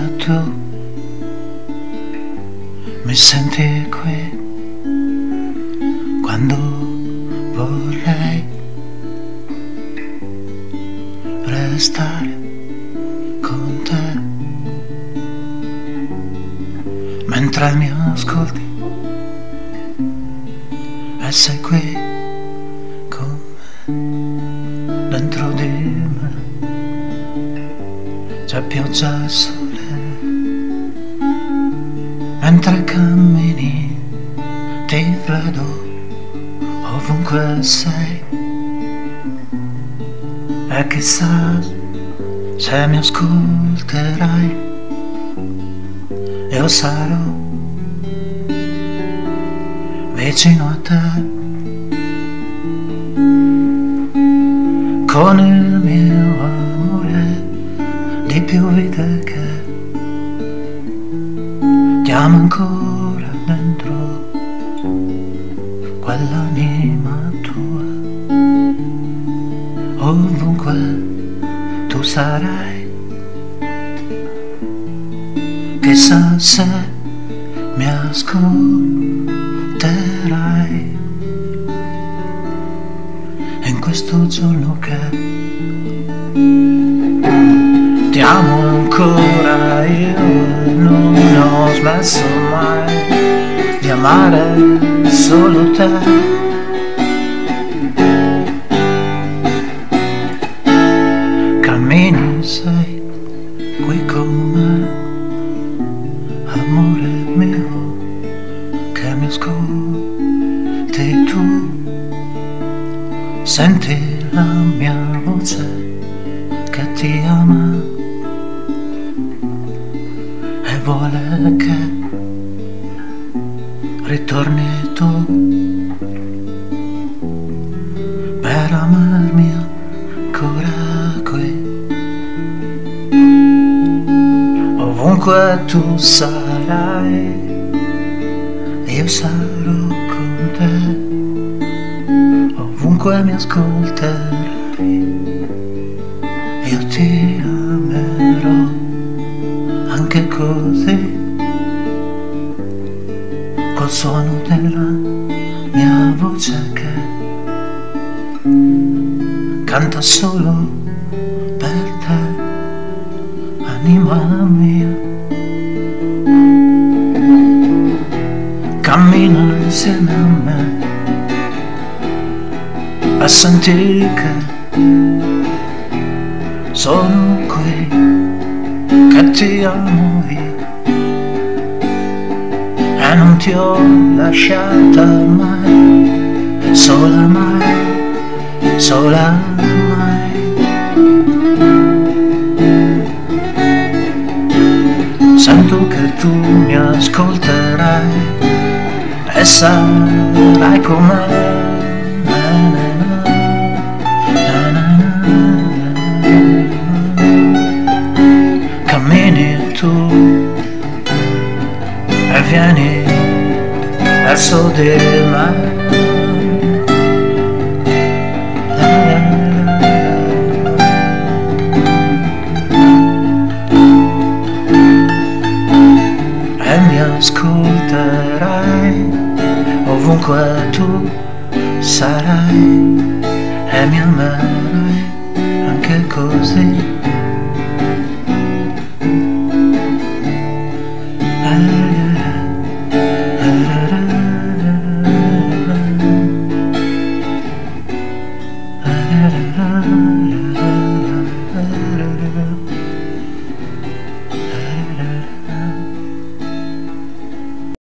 stato, mi senti qui quando vorrei restare con te, mentre mi ascolti e sei qui con me, dentro di me c'è pioggia e sole mentre cammini ti vedo ovunque sei. E chissà se mi ascolterai. Io sarò vicino a te. Con il mio amore di più vite che ti amo ancora dentro quell'anima tua. Ovunque tu sarai chissà se mi ascolterai. In questo giorno che ti amo ho smesso mai di amare solo te. Cammini sei qui con me amore mio che mi ascolti tu. Senti la mia voce che ti ama tu per amarmi ancora qui. Ovunque tu sarai io sarò con te. Ovunque mi ascolterai io ti amerò. Anche così col suono della mia voce che canta solo per te anima mia. Cammina insieme a me a sentire che sono qui che ti amo e non ti ho lasciata mai sola mai sola mai. Sento che tu mi ascolterai e sarai con me. Cammini tu del mare. E mi ascolterai ovunque tu sarai e mi amerai anche così.